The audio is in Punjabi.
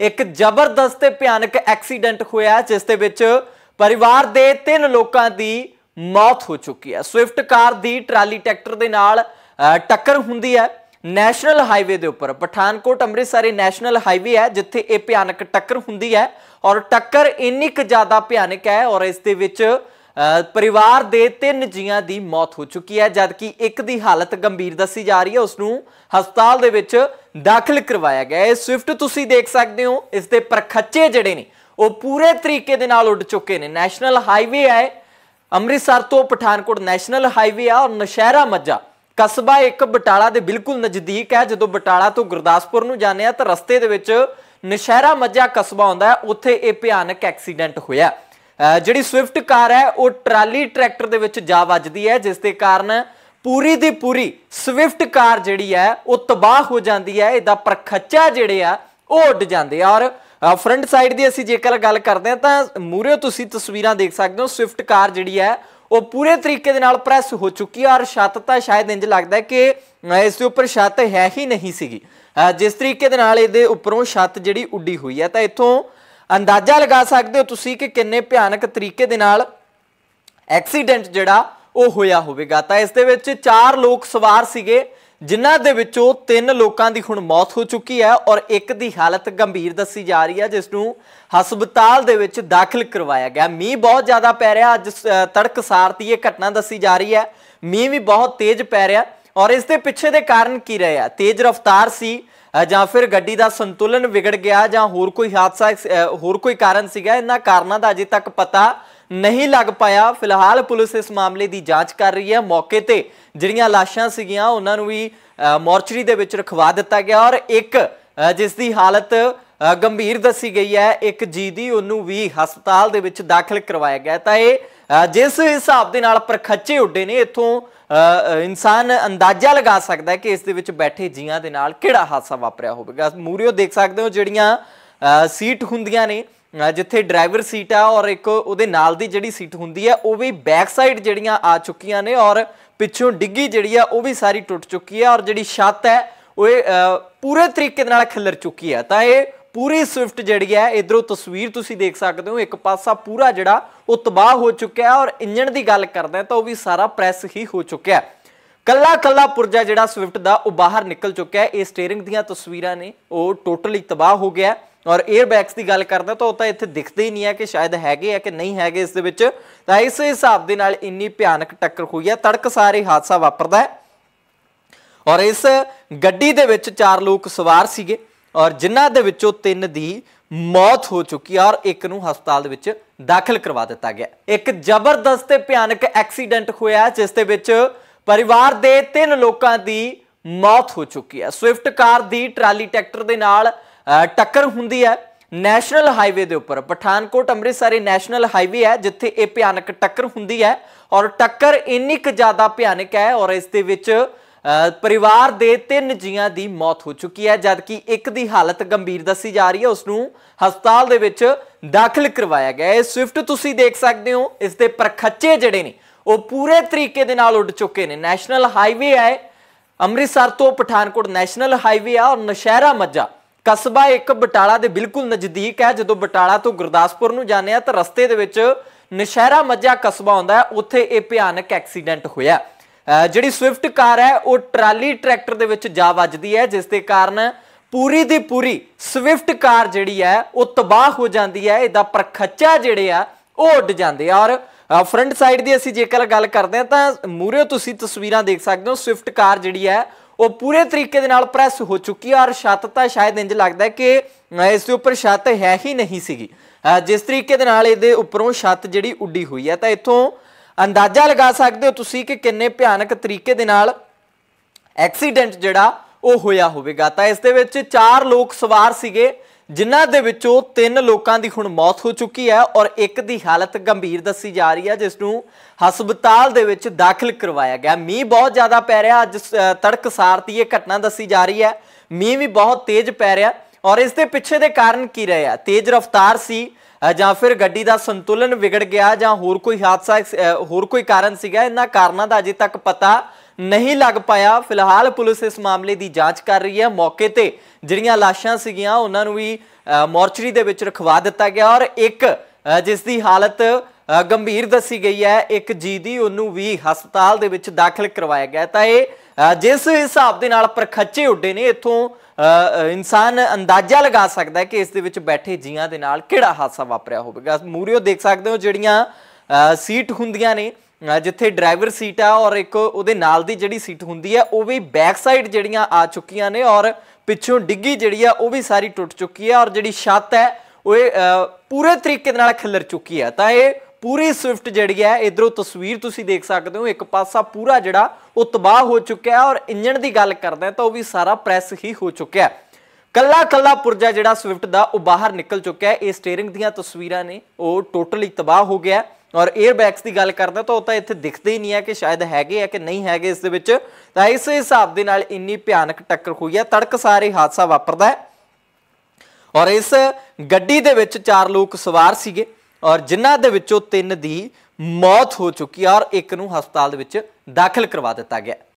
ਇੱਕ ਜ਼ਬਰਦਸਤ ਤੇ ਭਿਆਨਕ ਐਕਸੀਡੈਂਟ ਹੋਇਆ ਜਿਸ ਦੇ ਵਿੱਚ ਪਰਿਵਾਰ ਦੇ ਤਿੰਨ ਲੋਕਾਂ ਦੀ ਮੌਤ ਹੋ ਚੁੱਕੀ ਹੈ। ਸਵਿਫਟ ਕਾਰ ਦੀ ਟਰਾਲੀ ਟਰੈਕਟਰ ਦੇ ਨਾਲ ਟੱਕਰ ਹੁੰਦੀ ਹੈ ਨੈਸ਼ਨਲ ਹਾਈਵੇ ਦੇ ਉੱਪਰ। ਪਠਾਨਕੋਟ ਅੰਮ੍ਰਿਤਸਰ ਇਹ ਨੈਸ਼ਨਲ ਹਾਈਵੇ ਹੈ, ਜਿੱਥੇ ਇਹ ਭਿਆਨਕ ਟੱਕਰ ਹੁੰਦੀ ਹੈ ਔਰ ਟੱਕਰ ਇੰਨੀ ਕੁ ਜ਼ਿਆਦਾ ਭਿਆਨਕ ਹੈ ਔਰ ਇਸ ਦੇ ਵਿੱਚ ਪਰਿਵਾਰ ਦੇ ਤਿੰਨ ਜੀਆਂ ਦੀ ਮੌਤ ਹੋ ਚੁੱਕੀ ਹੈ, ਜਦਕਿ ਇੱਕ ਦੀ ਹਾਲਤ ਗੰਭੀਰ ਦੱਸੀ ਜਾ ਰਹੀ ਹੈ। ਉਸ ਨੂੰ ਹਸਪਤਾਲ ਦੇ ਵਿੱਚ ਦਾਖਲ ਕਰਵਾਇਆ ਗਿਆ ਹੈ। ਇਹ ਸਵਿਫਟ ਤੁਸੀਂ ਦੇਖ ਸਕਦੇ ਹੋ, ਇਸ ਦੇ ਪਰਖੱਚੇ ਜਿਹੜੇ ਨੇ, ਉਹ ਪੂਰੇ ਤਰੀਕੇ ਦੇ ਨਾਲ ਉੱਡ ਚੁੱਕੇ ਨੇ। ਨੈਸ਼ਨਲ ਹਾਈਵੇ ਹੈ, ਅੰਮ੍ਰਿਤਸਰ ਤੋਂ ਪਠਾਨਕੋਟ ਨੈਸ਼ਨਲ ਹਾਈਵੇ ਆ, ਔਰ ਨਸ਼ਹਿਰਾ ਮੱਜਾ ਕਸਬਾ ਇੱਕ ਬਟਾਲਾ ਦੇ ਬਿਲਕੁਲ ਨਜ਼ਦੀਕ ਹੈ। ਜਦੋਂ ਬਟਾਲਾ ਤੋਂ ਗੁਰਦਾਸਪੁਰ ਨੂੰ ਜਾਂਦੇ ਆ ਤਾਂ ਰਸਤੇ ਦੇ ਵਿੱਚ ਨਸ਼ਹਿਰਾ ਮੱਜਾ ਕਸਬਾ ਆਉਂਦਾ ਹੈ, ਉੱਥੇ ਇਹ ਭਿਆਨਕ ਐਕਸੀਡੈਂਟ ਹੋਇਆ। ਜਿਹੜੀ ਸਵਿਫਟ ਕਾਰ ਹੈ, ਉਹ ਟਰਾਲੀ ਟਰੈਕਟਰ ਦੇ ਵਿੱਚ ਜਾ ਵੱਜਦੀ ਹੈ, ਜਿਸ ਦੇ ਕਾਰਨ ਪੂਰੀ ਦੀ ਪੂਰੀ ਸਵਿਫਟ ਕਾਰ ਜਿਹੜੀ ਹੈ, ਉਹ ਤਬਾਹ ਹੋ ਜਾਂਦੀ ਹੈ, ਇਹਦਾ ਪਰਖੱਚਾ ਜਿਹੜੇ ਆ, ਉਹ ਉੱਡ ਜਾਂਦੇ ਆ। ਔਰ ਫਰੰਟ ਸਾਈਡ ਦੀ ਅਸੀਂ ਜੇਕਰ ਗੱਲ ਕਰਦੇ ਹਾਂ, ਤਾਂ ਮੂਰੇ ਤੁਸੀਂ ਤਸਵੀਰਾਂ ਦੇਖ ਸਕਦੇ ਹੋ ਸਵਿਫਟ ਕਾਰ ਜਿਹੜੀ ਹੈ, ਉਹ ਪੂਰੇ ਤਰੀਕੇ ਦੇ ਨਾਲ ਪ੍ਰੈਸ ਹੋ ਚੁੱਕੀ ਹੈ, ਔਰ ਛੱਤ ਤਾਂ ਸ਼ਾਇਦ ਇੰਜ ਲੱਗਦਾ ਕਿ ਇਸ ਦੇ ਉੱਪਰ ਛੱਤ ਹੈ ਹੀ ਨਹੀਂ ਸੀਗੀ। ਜਿਸ ਤਰੀਕੇ ਦੇ ਨਾਲ ਇਹਦੇ ਉੱਪਰੋਂ ਛੱਤ ਜਿਹੜੀ ਉੱਡੀ ਹੋਈ ਹੈ, ਤਾਂ ਇੱਥੋਂ ਅੰਦਾਜ਼ਾ ਲਗਾ ਸਕਦੇ ਹੋ ਤੁਸੀਂ ਕਿ ਕਿੰਨੇ ਭਿਆਨਕ ਤਰੀਕੇ ਦੇ ਨਾਲ ਐਕਸੀਡੈਂਟ ਜਿਹੜਾ ਉਹ ਹੋਇਆ ਹੋਵੇਗਾ। ਤਾਂ ਇਸ ਦੇ ਵਿੱਚ ਚਾਰ ਲੋਕ ਸਵਾਰ ਸੀਗੇ, ਜਿਨ੍ਹਾਂ ਦੇ ਵਿੱਚੋਂ ਤਿੰਨ ਲੋਕਾਂ ਦੀ ਹੁਣ ਮੌਤ ਹੋ ਚੁੱਕੀ ਹੈ ਔਰ ਇੱਕ ਦੀ ਹਾਲਤ ਗੰਭੀਰ ਦੱਸੀ ਜਾ ਰਹੀ ਹੈ, ਜਿਸ ਨੂੰ ਹਸਪਤਾਲ ਦੇ ਵਿੱਚ ਦਾਖਲ ਕਰਵਾਇਆ ਗਿਆ। ਮੀਂਹ ਬਹੁਤ ਜ਼ਿਆਦਾ ਪੈ ਰਿਹਾ, ਅੱਜ ਤੜਕਸਾਰ ਦੀ ਇਹ ਘਟਨਾ ਦੱਸੀ ਜਾ ਰਹੀ ਹੈ। ਮੀਂਹ ਵੀ ਬਹੁਤ ਤੇਜ਼ ਪੈ ਰਿਹਾ ਔਰ ਇਸ ਦੇ ਪਿੱਛੇ ਦੇ ਕਾਰਨ ਕੀ ਰਹੇ? ਆ ਤੇਜ਼ ਰਫ਼ਤਾਰ ਸੀ ਜਾਂ ਫਿਰ ਗੱਡੀ ਦਾ ਸੰਤੁਲਨ ਵਿਗੜ ਗਿਆ ਜਾਂ ਹੋਰ ਕੋਈ ਹਾਦਸਾ ਹੋਰ ਕੋਈ ਕਾਰਨ ਸੀਗਾ, ਇਹਨਾਂ ਕਾਰਨਾਂ ਦਾ ਅਜੇ ਤੱਕ ਪਤਾ ਨਹੀਂ ਲੱਗ ਪਾਇਆ। ਫਿਲਹਾਲ ਪੁਲਿਸ ਇਸ ਮਾਮਲੇ ਦੀ ਜਾਂਚ ਕਰ ਰਹੀ ਹੈ। ਮੌਕੇ ਤੇ ਜਿਹੜੀਆਂ ਲਾਸ਼ਾਂ ਸੀਗੀਆਂ, ਉਹਨਾਂ ਨੂੰ ਵੀ ਮੋਰਚਰੀ ਦੇ ਵਿੱਚ ਰਖਵਾ ਦਿੱਤਾ ਗਿਆ ਔਰ ਇੱਕ ਜਿਸ ਦੀ ਹਾਲਤ ਗੰਭੀਰ ਦੱਸੀ ਗਈ ਹੈ, ਇੱਕ ਜੀ ਦੀ ਉਹਨੂੰ ਵੀ ਹਸਪਤਾਲ ਦੇ ਵਿੱਚ ਦਾਖਲ ਕਰਵਾਇਆ ਗਿਆ ਤਾਂ ਇਹ ਜਿਸ ਹਿਸਾਬ ਦੇ ਨਾਲ ਪ੍ਰਖੱਚੇ ਉੱਡੇ ਨੇ, ਇੱਥੋਂ ਇਨਸਾਨ ਅੰਦਾਜ਼ਾ ਲਗਾ ਸਕਦਾ ਹੈ ਕਿ ਇਸ ਦੇ ਵਿੱਚ ਬੈਠੇ ਜੀਆਂ ਦੇ ਨਾਲ ਕਿਹੜਾ ਹਾਦਸਾ ਵਾਪਰਿਆ ਹੋਵੇਗਾ। ਮੂਰਿਓ ਦੇਖ ਸਕਦੇ ਹੋ ਜਿਹੜੀਆਂ ਸੀਟ ਹੁੰਦੀਆਂ ਨੇ ਜਿੱਥੇ ਡਰਾਈਵਰ ਸੀਟ ਆ ਔਰ ਇੱਕ ਉਹਦੇ ਨਾਲ ਦੀ ਜਿਹੜੀ ਸੀਟ ਹੁੰਦੀ ਹੈ ਉਹ ਵੀ ਬੈਕ ਸਾਈਡ ਜਿਹੜੀਆਂ ਆ ਚੁੱਕੀਆਂ ਨੇ ਔਰ ਪਿੱਛੋਂ ਡਿੱਗੀ ਜਿਹੜੀ ਆ ਉਹ ਵੀ ਸਾਰੀ ਟੁੱਟ ਚੁੱਕੀ ਹੈ ਔਰ ਜਿਹੜੀ ਛੱਤ ਹੈ ਉਹ ਇਹ, ਪੂਰੇ ਤਰੀਕੇ ਦੇ ਨਾਲ ਖਿਲਰ ਚੁੱਕੀ ਹੈ। ਤਾਂ ਇਹ ਪੂਰੀ ਸਵਿਫਟ ਜਿਹੜੀ ਹੈ, ਇਧਰੋਂ ਤਸਵੀਰ ਤੁਸੀਂ ਦੇਖ ਸਕਦੇ ਹੋ, ਇੱਕ ਪਾਸਾ ਪੂਰਾ ਜਿਹੜਾ ਉਹ ਤਬਾਹ ਹੋ ਚੁੱਕਿਆ ਹੈ ਔਰ ਇੰਜਣ ਦੀ ਗੱਲ ਕਰਦਾ ਤਾਂ ਉਹ ਵੀ ਸਾਰਾ ਪ੍ਰੈਸ ਹੀ ਹੋ ਚੁੱਕਿਆ ਹੈ। ਕੱਲਾ ਕੱਲਾ ਪੁਰਜਾ ਜਿਹੜਾ ਸਵਿਫਟ ਦਾ ਉਹ ਬਾਹਰ ਨਿਕਲ ਚੁੱਕਿਆ ਹੈ। ਇਹ ਸਟੀਅਰਿੰਗ ਦੀਆਂ ਤਸਵੀਰਾਂ ਨੇ, ਉਹ ਟੋਟਲੀ ਤਬਾਹ ਹੋ ਗਿਆ ਔਰ 에ਅਰ ਬੈਗਸ ਦੀ ਗੱਲ ਕਰਦਾ ਤਾਂ ਉਹ ਤਾਂ ਇੱਥੇ ਦਿਖਦੇ ਹੀ ਨਹੀਂ ਹੈ ਕਿ ਸ਼ਾਇਦ ਹੈਗੇ ਆ ਕਿ ਨਹੀਂ ਹੈਗੇ ਇਸ ਦੇ ਵਿੱਚ। ਤਾਂ ਇਸ ਹਿਸਾਬ ਦੇ ਨਾਲ ਇੰਨੀ ਭਿਆਨਕ ਟੱਕਰ ਹੋਈ ਹੈ, ਤੜਕ ਸਾਰੇ ਹਾਦਸਾ ਵਾਪਰਦਾ ਹੈ। ਔਰ ਇਸ ਗੱਡੀ ਦੇ ਵਿੱਚ ਚਾਰ ਲੋਕ ਸਵਾਰ ਸੀਗੇ। ਔਰ ਜਿਨ੍ਹਾਂ ਦੇ ਵਿੱਚੋਂ ਤਿੰਨ ਦੀ ਮੌਤ ਹੋ ਚੁੱਕੀ ਹੈ ਔਰ ਇੱਕ ਨੂੰ ਹਸਪਤਾਲ ਦੇ ਵਿੱਚ ਦਾਖਲ ਕਰਵਾ ਦਿੱਤਾ ਗਿਆ ਇੱਕ ਜ਼ਬਰਦਸਤ ਤੇ ਭਿਆਨਕ ਐਕਸੀਡੈਂਟ ਹੋਇਆ ਜਿਸ ਦੇ ਵਿੱਚ ਪਰਿਵਾਰ ਦੇ ਤਿੰਨ ਲੋਕਾਂ ਦੀ ਮੌਤ ਹੋ ਚੁੱਕੀ ਹੈ। ਸਵਿਫਟ ਕਾਰ ਦੀ ਟਰਾਲੀ ਟਰੈਕਟਰ ਦੇ ਨਾਲ ਟੱਕਰ ਹੁੰਦੀ ਹੈ ਨੈਸ਼ਨਲ ਹਾਈਵੇ ਦੇ ਉੱਪਰ। ਪਠਾਨਕੋਟ ਅੰਮ੍ਰਿਤਸਰ ਇਹ ਨੈਸ਼ਨਲ ਹਾਈਵੇ ਹੈ, ਜਿੱਥੇ ਇਹ ਭਿਆਨਕ ਟੱਕਰ ਹੁੰਦੀ ਹੈ ਔਰ ਟੱਕਰ ਇੰਨੀ ਕੁ ਜ਼ਿਆਦਾ ਭਿਆਨਕ ਹੈ ਔਰ ਇਸ ਦੇ ਵਿੱਚ ਪਰਿਵਾਰ ਦੇ ਤਿੰਨ ਜੀਆਂ ਦੀ ਮੌਤ ਹੋ ਚੁੱਕੀ ਹੈ, ਜਦਕਿ ਇੱਕ ਦੀ ਹਾਲਤ ਗੰਭੀਰ ਦੱਸੀ ਜਾ ਰਹੀ ਹੈ। ਉਸ ਨੂੰ ਹਸਪਤਾਲ ਦੇ ਵਿੱਚ ਦਾਖਲ ਕਰਵਾਇਆ ਗਿਆ ਹੈ। ਇਹ ਸਵਿਫਟ ਤੁਸੀਂ ਦੇਖ ਸਕਦੇ ਹੋ, ਇਸ ਦੇ ਪਰਖੱਚੇ ਜਿਹੜੇ ਨੇ, ਉਹ ਪੂਰੇ ਤਰੀਕੇ ਦੇ ਨਾਲ ਉੱਡ ਚੁੱਕੇ ਨੇ। ਨੈਸ਼ਨਲ ਹਾਈਵੇ ਹੈ, ਅੰਮ੍ਰਿਤਸਰ ਤੋਂ ਪਠਾਨਕੋਟ ਨੈਸ਼ਨਲ ਹਾਈਵੇ ਆ ਔਰ ਨਸ਼ਹਿਰਾ ਮੱਜਾ ਕਸਬਾ ਇੱਕ ਬਟਾਲਾ ਦੇ ਬਿਲਕੁਲ ਨਜ਼ਦੀਕ ਹੈ। ਜਦੋਂ ਬਟਾਲਾ ਤੋਂ ਗੁਰਦਾਸਪੁਰ ਨੂੰ ਜਾਂਦੇ ਆ ਤਾਂ ਰਸਤੇ ਦੇ ਵਿੱਚ ਨਸ਼ਹਿਰਾ ਮੱਜਾ ਕਸਬਾ ਆਉਂਦਾ ਉੱਥੇ ਇਹ ਭਿਆਨਕ ਐਕਸੀਡੈਂਟ ਹੋਇਆ। ਜਿਹੜੀ ਸਵਿਫਟ ਕਾਰ ਹੈ, ਉਹ ਟਰਾਲੀ ਟਰੈਕਟਰ ਦੇ ਵਿੱਚ ਜਾ ਵੱਜਦੀ ਹੈ, ਜਿਸ ਦੇ ਕਾਰਨ ਪੂਰੀ ਦੀ ਪੂਰੀ ਸਵਿਫਟ ਕਾਰ ਜਿਹੜੀ ਹੈ, ਉਹ ਤਬਾਹ ਹੋ ਜਾਂਦੀ ਹੈ, ਇਹਦਾ ਪਰਖੱਚਾ ਜਿਹੜੇ ਆ, ਉਹ ਉੱਡ ਜਾਂਦੇ ਆ। ਔਰ ਫਰੰਟ ਸਾਈਡ ਦੀ ਅਸੀਂ ਜੇਕਰ ਗੱਲ ਕਰਦੇ ਹਾਂ, ਤਾਂ ਮੂਰੇ ਤੁਸੀਂ ਤਸਵੀਰਾਂ ਦੇਖ ਸਕਦੇ ਹੋ ਸਵਿਫਟ ਕਾਰ ਜਿਹੜੀ ਹੈ, ਉਹ ਪੂਰੇ ਤਰੀਕੇ ਦੇ ਨਾਲ ਪ੍ਰੈਸ ਹੋ ਚੁੱਕੀ ਹੈ, ਔਰ ਛੱਤ ਤਾਂ ਸ਼ਾਇਦ ਇੰਜ ਲੱਗਦਾ ਕਿ ਇਸ ਦੇ ਉੱਪਰ ਛੱਤ ਹੈ ਹੀ ਨਹੀਂ ਸੀਗੀ। ਜਿਸ ਤਰੀਕੇ ਦੇ ਨਾਲ ਇਹਦੇ ਉੱਪਰੋਂ ਛੱਤ ਜਿਹੜੀ ਉੱਡੀ ਹੋਈ ਹੈ, ਤਾਂ ਇੱਥੋਂ ਅੰਦਾਜ਼ਾ ਲਗਾ ਸਕਦੇ ਹੋ ਤੁਸੀਂ ਕਿ ਕਿੰਨੇ ਭਿਆਨਕ ਤਰੀਕੇ ਦੇ ਨਾਲ ਐਕਸੀਡੈਂਟ ਜਿਹੜਾ ਉਹ ਹੋਇਆ ਹੋਵੇਗਾ। ਤਾਂ ਇਸ ਦੇ ਵਿੱਚ ਚਾਰ ਲੋਕ ਸਵਾਰ ਸੀਗੇ, ਜਿਨ੍ਹਾਂ ਦੇ ਵਿੱਚੋਂ ਤਿੰਨ ਲੋਕਾਂ ਦੀ ਹੁਣ ਮੌਤ ਹੋ ਚੁੱਕੀ ਹੈ ਔਰ ਇੱਕ ਦੀ ਹਾਲਤ ਗੰਭੀਰ ਦੱਸੀ ਜਾ ਰਹੀ ਹੈ, ਜਿਸ ਨੂੰ ਹਸਪਤਾਲ ਦੇ ਵਿੱਚ ਦਾਖਲ ਕਰਵਾਇਆ ਗਿਆ। ਮੀਂਹ ਬਹੁਤ ਜ਼ਿਆਦਾ ਪੈ ਰਿਹਾ, ਅੱਜ ਤੜਕਸਾਰ ਦੀ ਇਹ ਘਟਨਾ ਦੱਸੀ ਜਾ ਰਹੀ ਹੈ। ਮੀਂਹ ਵੀ ਬਹੁਤ ਤੇਜ਼ ਪੈ ਰਿਹਾ ਔਰ ਇਸ ਦੇ ਪਿੱਛੇ ਦੇ ਕਾਰਨ ਕੀ ਰਹੇ ਆ? ਤੇਜ਼ ਰਫ਼ਤਾਰ ਸੀ ਜਾਂ ਫਿਰ ਗੱਡੀ ਦਾ ਸੰਤੁਲਨ ਵਿਗੜ ਗਿਆ ਜਾਂ ਹੋਰ ਕੋਈ ਹਾਦਸਾ ਹੋਰ ਕੋਈ ਕਾਰਨ ਸੀਗਾ ਇਹਨਾਂ ਕਾਰਨਾਂ ਦਾ ਅਜੇ ਤੱਕ ਪਤਾ ਨਹੀਂ ਲੱਗ ਪਾਇਆ। ਫਿਲਹਾਲ ਪੁਲਿਸ ਇਸ ਮਾਮਲੇ ਦੀ ਜਾਂਚ ਕਰ ਰਹੀ ਹੈ। ਮੌਕੇ ਤੇ ਜਿਹੜੀਆਂ ਲਾਸ਼ਾਂ ਸੀਗੀਆਂ ਉਹਨਾਂ ਨੂੰ ਵੀ ਅ, ਮੋਰਚਰੀ ਦੇ ਵਿੱਚ ਰਖਵਾ ਦਿੱਤਾ ਗਿਆ ਔਰ ਇੱਕ ਜਿਸ ਦੀ ਹਾਲਤ ਗੰਭੀਰ ਦੱਸੀ ਗਈ ਹੈ ਇੱਕ ਜੀ ਦੀ ਉਹਨੂੰ ਵੀ ਹਸਪਤਾਲ ਦੇ ਵਿੱਚ ਦਾਖਲ ਕਰਵਾਇਆ ਗਿਆ ਤਾਂ ਇਹ ਜਿਸ ਹਿਸਾਬ ਦੇ ਨਾਲ ਪ੍ਰਖੱਚੇ ਉੱਡੇ ਨੇ ਇੱਥੋਂ ਇਨਸਾਨ ਅੰਦਾਜ਼ਾ ਲਗਾ ਸਕਦਾ ਹੈ ਕਿ ਇਸ ਦੇ ਵਿੱਚ ਬੈਠੇ ਜੀਆਂ ਦੇ ਨਾਲ ਕਿਹੜਾ ਹਾਦਸਾ ਵਾਪਰਿਆ ਹੋਵੇਗਾ। ਮੂਰਿਓ ਦੇਖ ਸਕਦੇ ਹੋ ਜਿਹੜੀਆਂ ਸੀਟ ਹੁੰਦੀਆਂ ਨੇ ਜਿੱਥੇ ਡਰਾਈਵਰ ਸੀਟ ਆ ਔਰ ਇੱਕ ਉਹਦੇ ਨਾਲ ਦੀ ਜਿਹੜੀ ਸੀਟ ਹੁੰਦੀ ਹੈ ਉਹ ਵੀ ਬੈਕ ਸਾਈਡ ਜਿਹੜੀਆਂ ਆ ਚੁੱਕੀਆਂ ਨੇ ਔਰ ਪਿੱਛੋਂ ਡਿੱਗੀ ਜਿਹੜੀ ਆ ਉਹ ਵੀ ਸਾਰੀ ਟੁੱਟ ਚੁੱਕੀ ਹੈ ਔਰ ਜਿਹੜੀ ਛੱਤ ਹੈ ਉਹ ਇਹ, ਪੂਰੇ ਤਰੀਕੇ ਦੇ ਨਾਲ ਖਿਲਰ ਚੁੱਕੀ ਹੈ। ਤਾਂ ਇਹ ਪੂਰੀ ਸਵਿਫਟ ਜਿਹੜੀ ਹੈ, ਇਧਰੋਂ ਤਸਵੀਰ ਤੁਸੀਂ ਦੇਖ ਸਕਦੇ ਹੋ, ਇੱਕ ਪਾਸਾ ਪੂਰਾ ਜਿਹੜਾ ਉਹ ਤਬਾਹ ਹੋ ਚੁੱਕਿਆ ਔਰ ਇੰਜਣ ਦੀ ਗੱਲ ਕਰਦਾ ਤਾਂ ਉਹ ਵੀ ਸਾਰਾ ਪ੍ਰੈਸ ਹੀ ਹੋ ਚੁੱਕਿਆ ਹੈ। ਕੱਲਾ ਕੱਲਾ ਪੁਰਜਾ ਜਿਹੜਾ ਸਵਿਫਟ ਦਾ ਉਹ ਬਾਹਰ ਨਿਕਲ ਚੁੱਕਿਆ ਹੈ, ਇਹ ਸਟੀਅਰਿੰਗ ਦੀਆਂ ਤਸਵੀਰਾਂ ਨੇ, ਉਹ ਟੋਟਲੀ ਤਬਾਹ ਹੋ ਗਿਆ ਔਰ 에ਅਰ ਬੈਗਸ ਦੀ ਗੱਲ ਕਰਦਾ ਤਾਂ ਉਹ ਤਾਂ ਇੱਥੇ ਦਿਖਦੇ ਹੀ ਨਹੀਂ ਹੈ ਕਿ ਸ਼ਾਇਦ ਹੈਗੇ ਆ ਕਿ ਨਹੀਂ ਹੈਗੇ ਇਸ ਦੇ ਵਿੱਚ। ਤਾਂ ਇਸ ਹਿਸਾਬ ਦੇ ਨਾਲ ਇੰਨੀ ਭਿਆਨਕ ਟੱਕਰ ਹੋਈ ਹੈ, ਤੜਕ ਸਾਰੇ ਹਾਦਸਾ ਵਾਪਰਦਾ ਹੈ। ਔਰ ਇਸ ਗੱਡੀ ਦੇ ਵਿੱਚ ਚਾਰ ਲੋਕ ਸਵਾਰ ਸੀਗੇ। ਔਰ ਜਿਨ੍ਹਾਂ ਦੇ ਵਿੱਚੋਂ ਤਿੰਨ ਦੀ ਮੌਤ ਹੋ ਚੁੱਕੀ ਹੈ ਔਰ ਇੱਕ ਨੂੰ ਹਸਪਤਾਲ ਦੇ ਵਿੱਚ ਦਾਖਲ ਕਰਵਾ ਦਿੱਤਾ ਗਿਆ